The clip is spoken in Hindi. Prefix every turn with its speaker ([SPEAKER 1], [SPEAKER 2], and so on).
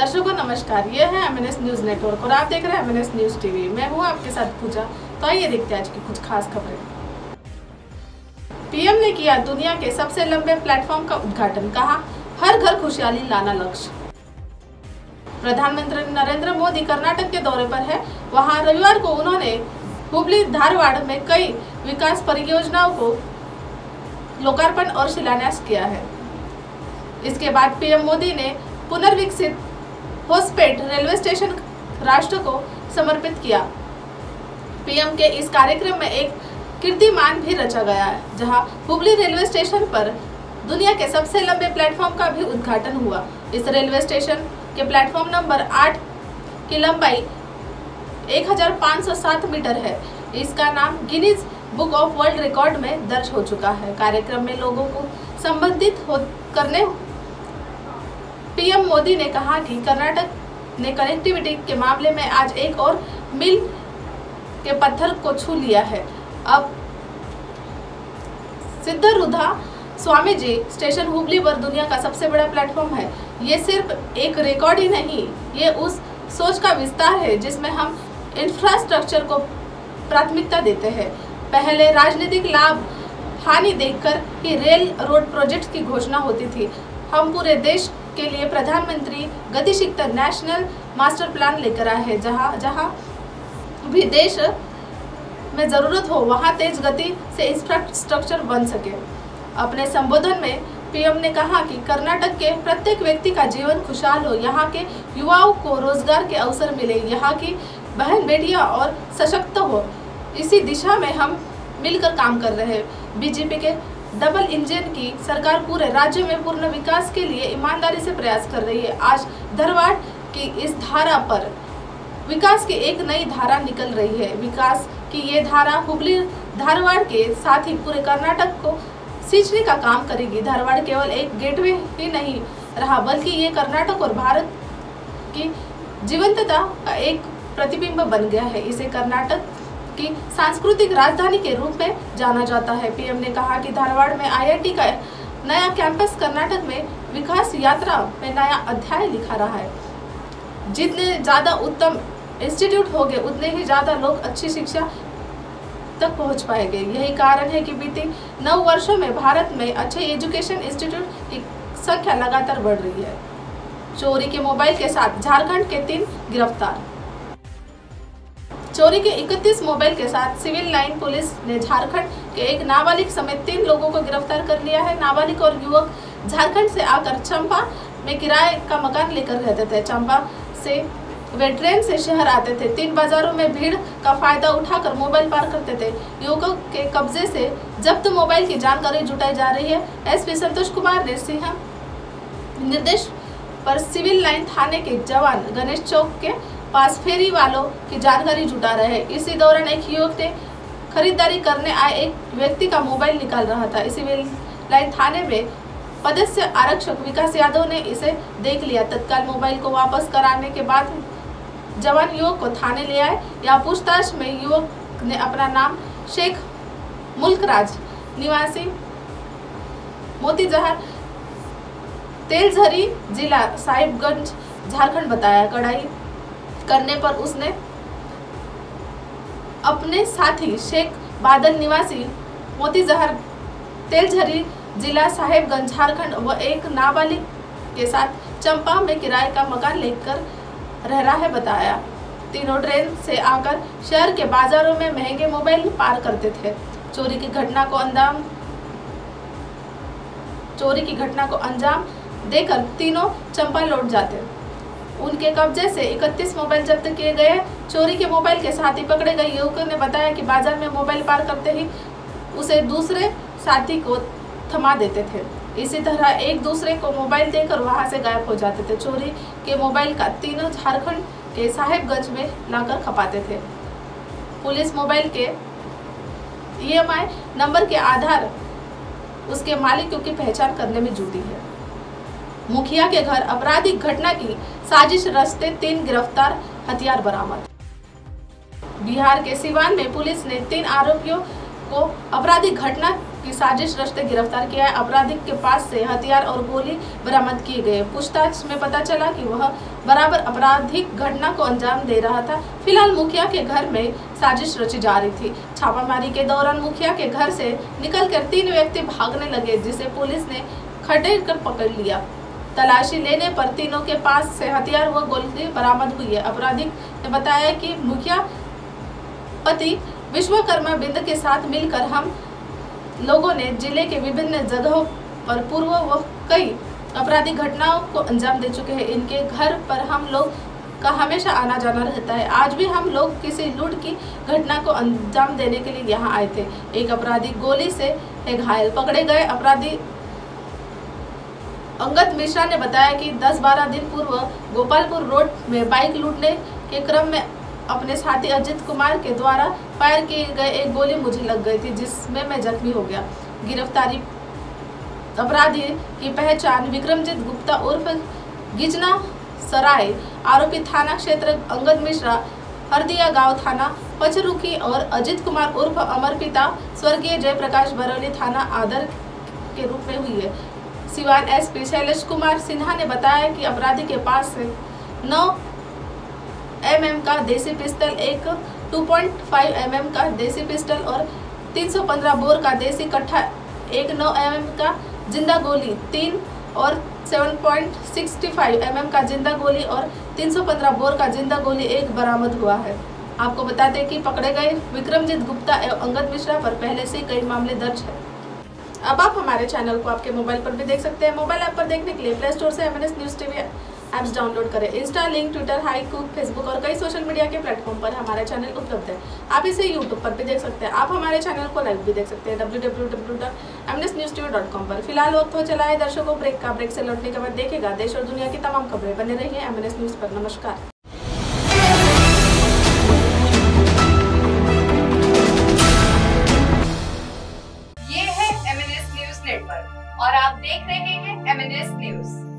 [SPEAKER 1] दर्शकों, नमस्कार। ये है एमएनएस न्यूज़ नेटवर्क और आप देख रहे हैं एमएनएस न्यूज़ टीवी मैं हूँ आपके साथ पूजा। तो आइए देखते हैं आज की कुछ खास खबरें। पीएम ने किया दुनिया के सबसे लंबे प्लेटफॉर्म का उद्घाटन, कहा, हर घर खुशहाली लाना लक्ष्य। प्रधानमंत्री नरेंद्र मोदी कर्नाटक के दौरे पर है। वहाँ रविवार को उन्होंने हुबली, धारवाड़ में कई विकास परियोजनाओं को लोकार्पण और शिलान्यास किया है। इसके बाद पीएम मोदी ने पुनर्विकसित होसपेट रेलवे स्टेशन राष्ट्र को समर्पित किया। पीएम के इस कार्यक्रम में एक कीर्तिमान भी रचा गया है, जहाँ हुबली रेलवे स्टेशन पर दुनिया के सबसे लंबे प्लेटफॉर्म का भी उद्घाटन हुआ। इस रेलवे स्टेशन के प्लेटफॉर्म नंबर आठ की लंबाई 1507 मीटर है। इसका नाम Guinness book of world record में दर्ज हो चुका है। कार्यक्रम में लोगों को संबंधित हो करने पीएम मोदी ने कहा कि कर्नाटक ने कनेक्टिविटी के मामले में आज एक और मिल के पत्थर को छू लिया है। अब सिद्धरुधा स्वामी जी स्टेशन हुबली पर दुनिया का सबसे बड़ा प्लेटफॉर्म है। ये सिर्फ़ एक रिकॉर्ड ही नहीं, ये उस सोच का विस्तार है जिसमें हम इंफ्रास्ट्रक्चर को प्राथमिकता देते हैं। पहले राजनीतिक लाभ हानि देखकर ही रेल रोड प्रोजेक्ट की घोषणा होती थी। हम पूरे देश के लिए प्रधानमंत्री गतिशीलता नेशनल मास्टर प्लान लेकर आए हैं, जहाँ जहाँ भी देश में ज़रूरत हो, वहाँ तेज गति से इंफ्रास्ट्रक्चर बन सके। अपने संबोधन में पीएम ने कहा कि कर्नाटक के प्रत्येक व्यक्ति का जीवन खुशहाल हो, यहाँ के युवाओं को रोज़गार के अवसर मिले, यहाँ की बहन बेटियाँ और सशक्त हो। इसी दिशा में हम मिलकर काम कर रहे हैं। बीजेपी के डबल इंजन की सरकार पूरे राज्य में पूर्ण विकास के लिए ईमानदारी से प्रयास कर रही है। आज धरवाड़ की इस धारा पर विकास की एक नई धारा निकल रही है। विकास की ये धारा हुबली धारवाड़ के साथ ही पूरे कर्नाटक को सींचने का काम करेगी। धारवाड़ केवल एक गेटवे ही नहीं रहा, बल्कि ये कर्नाटक और भारत की जीवंतता का एक प्रतिबिंब बन गया है। इसे कर्नाटक की सांस्कृतिक राजधानी के रूप में जाना जाता है। पीएम ने कहा कि धारवाड़ में आईआईटी का नया कैंपस कर्नाटक में विकास यात्रा में नया अध्याय लिखा रहा है। जितने ज़्यादा उत्तम इंस्टीट्यूट होंगे, उतने ही ज़्यादा लोग अच्छी शिक्षा तक पहुँच पाएँगे। यही कारण है कि बीते नौ वर्षों में भारत में अच्छे एजुकेशन इंस्टीट्यूट की संख्या लगातार बढ़ रही है। चोरी के मोबाइल के साथ झारखंड के तीन गिरफ़्तार चोरी के 31 मोबाइल के साथ सिविल लाइन पुलिस ने झारखंड के एक नाबालिग समेत तीन लोगों को गिरफ़्तार कर लिया है। नाबालिग और युवक झारखंड से आकर चंपा में किराए का मकान लेकर रहते थे। चंपा से वे ट्रेन से शहर आते थे। तीन बाजारों में भीड़ का फ़ायदा उठाकर मोबाइल पार करते थे। युवकों के कब्जे से जब्त मोबाइल की जानकारी जुटाई जा रही है। एसपी संतोष कुमार ने सिंह निर्देश पर सिविल लाइन थाने के जवान गणेश चौक के पास फेरी वालों की जानकारी जुटा रहे इसी दौरान एक युवक ने खरीदारी करने आए एक व्यक्ति का मोबाइल निकाल रहा था। इसी लाइन थाने में पदस्थ आरक्षक विकास यादव ने इसे देख लिया। तत्काल मोबाइल को वापस कराने के बाद जवान युवक को थाने ले आए। या पूछताछ में युवक ने अपना नाम शेख मुल्कराज, निवासी मोतीजहर, तेलझरी जिला साहिबगंज, झारखंड बताया। कढ़ाई करने पर उसने अपने साथी शेख बादल निवासी मोतीजहर तेलझरी जिला साहेबगंज, झारखंड व एक नाबालिग के साथ चंपा में किराए का मकान लेकर रह रहा है, बताया। तीनों ट्रेन से आकर शहर के बाजारों में महँगे मोबाइल पार करते थे। चोरी की घटना को अंजाम, चोरी की घटना को अंजाम देकर तीनों चंपा लौट जाते। उनके कब्जे से 31 मोबाइल जब्त किए गए चोरी के मोबाइल के साथ ही पकड़े गए युवक ने बताया कि बाज़ार में मोबाइल पार करते ही उसे दूसरे साथी को थमा देते थे। इसी तरह एक दूसरे को मोबाइल देकर वहाँ से गायब हो जाते थे। चोरी के मोबाइल का तीनों झारखंड के साहेबगंज में लाकर खपाते थे। पुलिस मोबाइल के ईएमआई नंबर के आधार, उसके मालिकों की पहचान करने में जुटी है। मुखिया के घर आपराधिक घटना की साजिश रचते तीन गिरफ़्तार, हथियार बरामद। बिहार के सिवान में पुलिस ने तीन आरोपियों को आपराधिक घटना की साजिश रचते गिरफ़्तार किया है। अपराधिक के पास से हथियार और गोली बरामद किए गए। पूछताछ में पता चला कि वह बराबर आपराधिक घटना को अंजाम दे रहा था। फ़िलहाल मुखिया के घर में साजिश रची जा रही थी। छापामारी के दौरान मुखिया के घर से निकलकर तीन व्यक्ति भागने लगे, जिसे पुलिस ने खदेड़ कर पकड़ लिया। तलाशी लेने पर तीनों के पास से हथियार व गोली बरामद हुई है। अपराधिक ने बताया कि मुखिया पति विश्वकर्मा बिंद के साथ मिलकर हम लोगों ने ज़िले के विभिन्न जगहों पर पूर्व व कई आपराधिक घटनाओं को अंजाम दे चुके हैं। इनके घर पर हम लोग का हमेशा आना जाना रहता है। आज भी हम लोग किसी लूट की घटना को अंजाम देने के लिए यहाँ आए थे। एक अपराधी गोली से घायल पकड़े गए। अपराधी अंगद मिश्रा ने बताया कि 10-12 दिन पूर्व गोपालपुर रोड में बाइक लूटने के क्रम में अपने साथी अजित कुमार के द्वारा फायर किए गए एक गोली मुझे लग गई थी, जिसमें मैं जख्मी हो गया। गिरफ्तारी अपराधी की पहचान विक्रमजीत गुप्ता उर्फ़ गिजना सराय, आरोपी थाना क्षेत्र अंगद मिश्रा, हरदिया गाँव थाना पचरुखी और अजित कुमार उर्फ़ अमर पिता, स्वर्गीय जयप्रकाश बरौली थाना आदर के रूप में हुई है। सिवान एसपी शैलेश कुमार सिन्हा ने बताया कि अपराधी के पास से नौ एम का देसी पिस्टल एक 2.5 एम का देसी पिस्टल और 315 बोर का देसी कट्ठा, एक 9 एम का ज़िंदा गोली, तीन और 7.65 एम का ज़िंदा गोली और 315 बोर का ज़िंदा गोली एक बरामद हुआ है। आपको बता दें कि पकड़े गए विक्रमजीत गुप्ता एवं अंगद मिश्रा पर पहले से कई मामले दर्ज है। अब आप हमारे चैनल को आपके मोबाइल पर भी देख सकते हैं। मोबाइल ऐप पर देखने के लिए प्ले स्टोर से MNS news TV apps download करें। इंस्टा लिंक ट्विटर हाई कुक फेसबुक और कई सोशल मीडिया के प्लेटफॉर्म पर हमारा चैनल उपलब्ध है। आप इसे यूट्यूब पर भी देख सकते हैं। आप हमारे चैनल को लाइव भी देख सकते हैं W W W dot M S news TV dot com पर। फ़िलहाल वक्त हो चला है। दर्शकों ब्रेक का ब्रेक से लौटने के बाद देखेगा। देश और दुनिया की तमाम खबरें। बने रही है एम न्यूज़ पर। नमस्कार। और आप देख रहे हैं एमएनएस न्यूज़